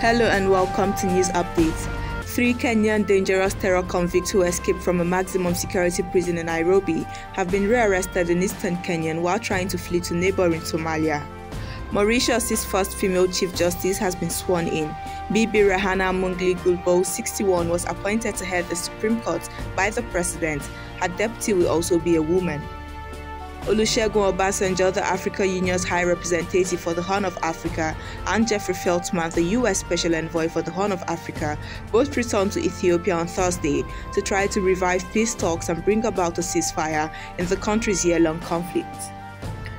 Hello and welcome to News Updates. Three Kenyan dangerous terror convicts who escaped from a maximum security prison in Nairobi have been rearrested in eastern Kenya while trying to flee to neighboring Somalia. Mauritius's first female Chief Justice has been sworn in. Bibi Rehana Mungly-Gulbul, 61, was appointed to head the Supreme Court by the President. Her deputy will also be a woman. Olusegun Obasanjo, the Africa Union's High Representative for the Horn of Africa, and Jeffrey Feltman, the U.S. Special Envoy for the Horn of Africa, both returned to Ethiopia on Thursday to try to revive peace talks and bring about a ceasefire in the country's year-long conflict.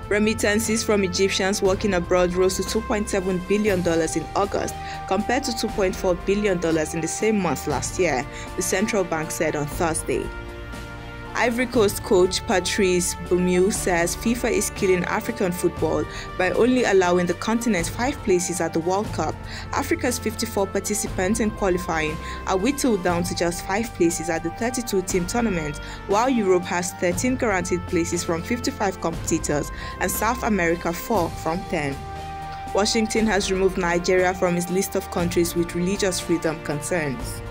Remittances from Egyptians working abroad rose to $2.7 billion in August compared to $2.4 billion in the same month last year, the central bank said on Thursday. Ivory Coast coach Patrice Beaumelle says FIFA is killing African football by only allowing the continent five places at the World Cup. Africa's 54 participants in qualifying are whittled down to just five places at the 32-team tournament, while Europe has 13 guaranteed places from 55 competitors and South America 4 from 10. Washington has removed Nigeria from its list of countries with religious freedom concerns.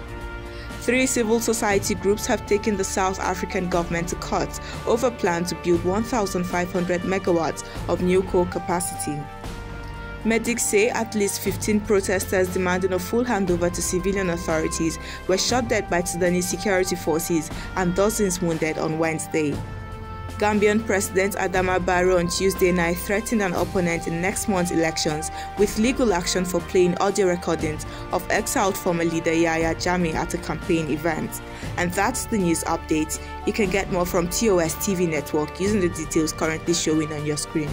Three civil society groups have taken the South African government to court over plan to build 1,500 megawatts of new coal capacity. Medics say at least 15 protesters demanding a full handover to civilian authorities were shot dead by Sudanese security forces and dozens wounded on Wednesday. Gambian President Adama Barrow on Tuesday night threatened an opponent in next month's elections with legal action for playing audio recordings of exiled former leader Yahya Jammeh at a campaign event. And that's the news update. You can get more from TOS TV network using the details currently showing on your screen.